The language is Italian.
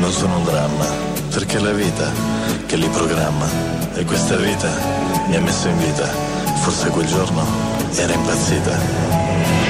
non sono un dramma, perché è la vita che li programma e questa vita mi ha messo in vita, forse quel giorno era impazzita.